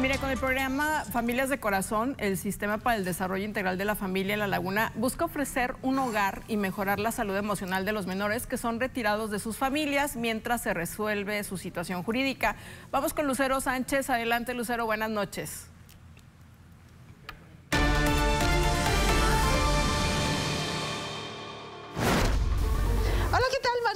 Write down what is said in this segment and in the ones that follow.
mire, con el programa Familias de Corazón, el Sistema para el Desarrollo Integral de la Familia en La Laguna busca ofrecer un hogar y mejorar la salud emocional de los menores que son retirados de sus familias mientras se resuelve su situación jurídica. Vamos con Lucero Sánchez. Adelante, Lucero. Buenas noches.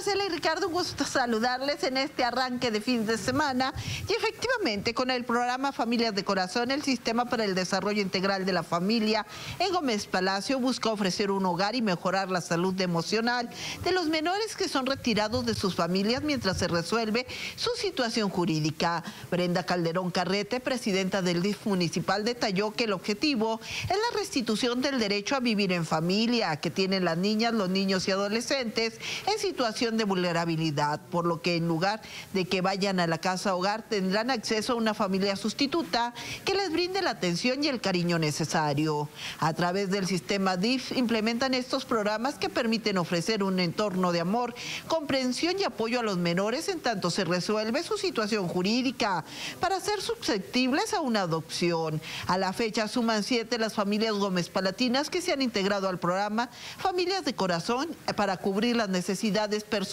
Marcela y Ricardo, un gusto saludarles en este arranque de fin de semana. Y efectivamente, con el programa Familias de Corazón, el Sistema para el Desarrollo Integral de la Familia en Gómez Palacio busca ofrecer un hogar y mejorar la salud emocional de los menores que son retirados de sus familias mientras se resuelve su situación jurídica. Brenda Calderón Carrete, presidenta del DIF municipal, detalló que el objetivo es la restitución del derecho a vivir en familia que tienen las niñas, los niños y adolescentes en situación de vulnerabilidad, por lo que en lugar de que vayan a la casa hogar tendrán acceso a una familia sustituta que les brinde la atención y el cariño necesario. A través del sistema DIF implementan estos programas que permiten ofrecer un entorno de amor, comprensión y apoyo a los menores en tanto se resuelve su situación jurídica para ser susceptibles a una adopción. A la fecha suman siete las familias Gómez Palatinas que se han integrado al programa Familias de Corazón para cubrir las necesidades personales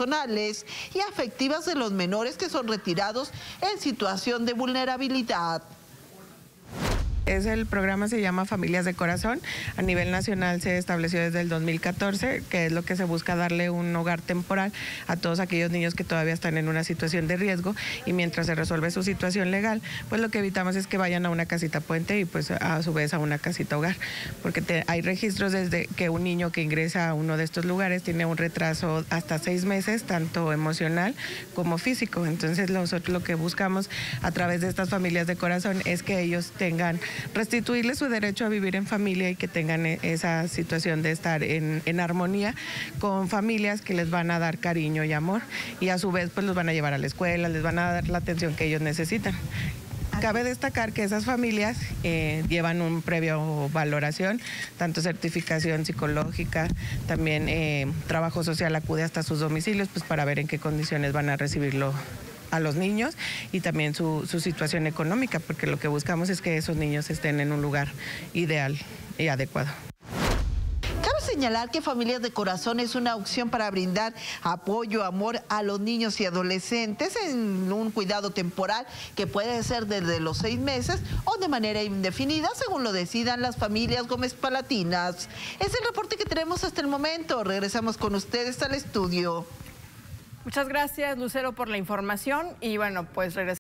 y afectivas de los menores que son retirados en situación de vulnerabilidad. Es el programa se llama Familias de Corazón. A nivel nacional se estableció desde el 2014, que es lo que se busca darle un hogar temporal a todos aquellos niños que todavía están en una situación de riesgo y mientras se resuelve su situación legal, pues lo que evitamos es que vayan a una casita puente y pues a su vez a una casita hogar, porque hay registros desde que un niño que ingresa a uno de estos lugares tiene un retraso hasta seis meses, tanto emocional como físico. Entonces nosotros lo que buscamos a través de estas familias de corazón es que ellos tengan restituirles su derecho a vivir en familia y que tengan e, esa situación de estar en, armonía con familias que les van a dar cariño y amor y a su vez pues los van a llevar a la escuela, les van a dar la atención que ellos necesitan. Cabe destacar que esas familias eh, llevan un previo valoración, tanto certificación psicológica, también eh, trabajo social acude hasta sus domicilios, pues para ver en qué condiciones van a recibirlo a los niños y también su, situación económica, porque lo que buscamos es que esos niños estén en un lugar ideal y adecuado señalar que Familias de Corazón es una opción para brindar apoyo, amor a los niños y adolescentes en un cuidado temporal que puede ser desde los seis meses o de manera indefinida, según lo decidan las familias Gómez Palatinas. Es el reporte que tenemos hasta el momento. Regresamos con ustedes al estudio. Muchas gracias, Lucero, por la información y bueno, pues regresamos.